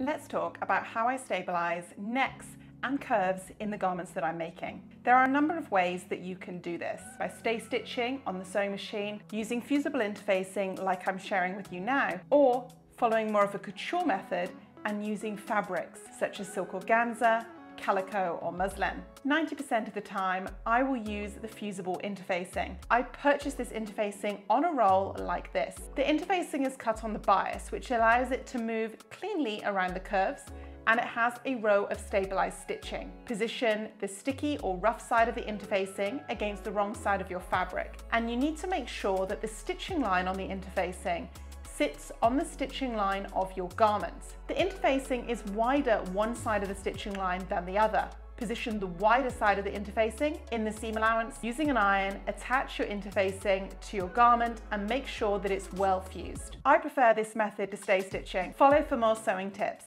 Let's talk about how I stabilize necks and curves in the garments that I'm making. There are a number of ways that you can do this. By stay stitching on the sewing machine, using fusible interfacing like I'm sharing with you now, or following more of a couture method and using fabrics such as silk organza, calico or muslin. 90% of the time, I will use the fusible interfacing. I purchased this interfacing on a roll like this. The interfacing is cut on the bias, which allows it to move cleanly around the curves and it has a row of stabilized stitching. Position the sticky or rough side of the interfacing against the wrong side of your fabric. And you need to make sure that the stitching line on the interfacing sits on the stitching line of your garments. The interfacing is wider one side of the stitching line than the other. Position the wider side of the interfacing in the seam allowance. Using an iron, attach your interfacing to your garment and make sure that it's well fused. I prefer this method to stay stitching. Follow for more sewing tips.